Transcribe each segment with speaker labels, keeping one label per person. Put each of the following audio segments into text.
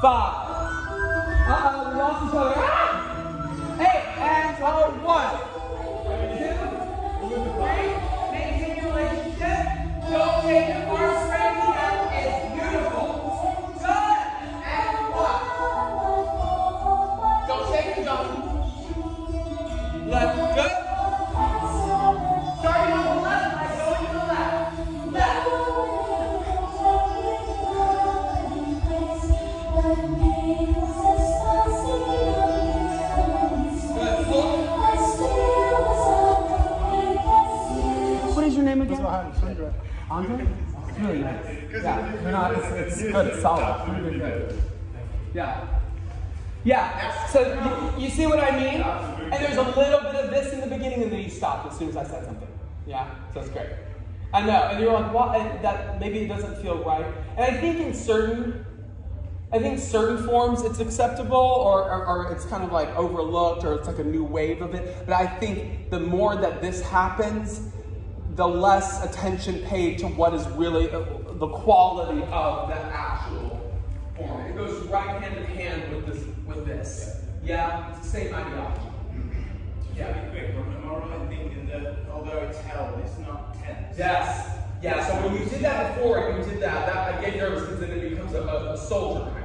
Speaker 1: five. Uh-oh, we lost each other. Ah! Eight, and oh, one. Two, three, maintain your relationship. Don't take your arms straight out. It's beautiful. Good, and one. Don't shake and jump. Left,
Speaker 2: Andre? It's really nice. Yeah, it's, it's good, it's solid.
Speaker 1: Yeah. Yeah. So you, you see what I mean? And there's a little bit of this in the beginning, and then you stopped as soon as I said something. Yeah. So it's great. I know. And you're like? And that maybe it doesn't feel right. And I think in certain, I think certain forms it's acceptable, or, or, or it's kind of like overlooked, or it's like a new wave of it. But I think the more that this happens, the less attention paid to what is really uh, the quality of that actual form. It goes right hand in hand with this. With this, yeah, it's the same ideology.
Speaker 3: Yeah, be quick. Am I thinking that although it's held, it's not tense?
Speaker 1: Yes, yeah. So when you did that before, and you did that. That I get nervous because then it becomes a, a, a soldier kind of thing.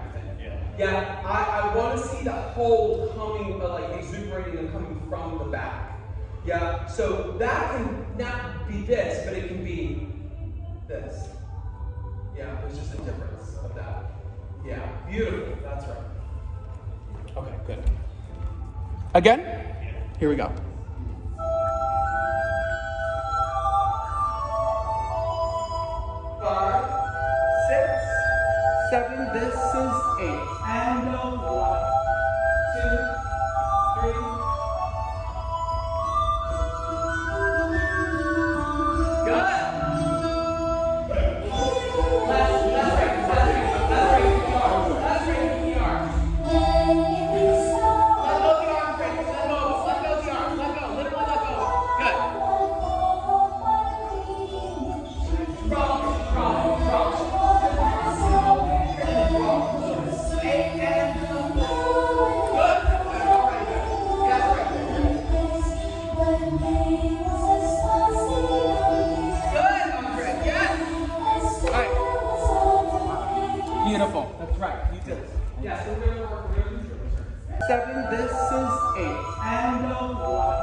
Speaker 3: Yeah.
Speaker 1: I, I want to see the hold coming, uh, like exuberating and coming from the back. Yeah, so that can not be this, but it can be this. Yeah, there's just a difference of that. Yeah, beautiful. That's right. Okay, good. Again? Here we go. Seven, this is eight. And a one, did it. Yes, we're gonna work. We're gonna do Seven. This is eight. And a one,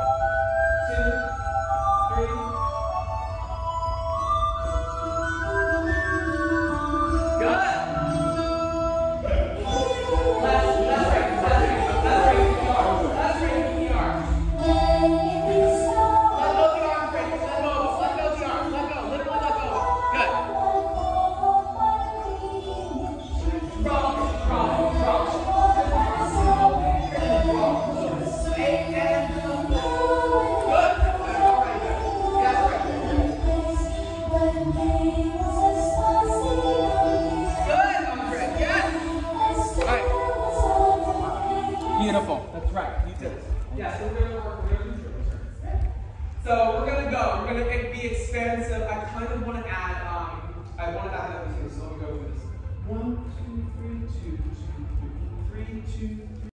Speaker 1: So we're gonna go. We're gonna be expansive. I kind of want to add. Um, I want to add everything. So let me go through this. One, two, three, two, two, three, two.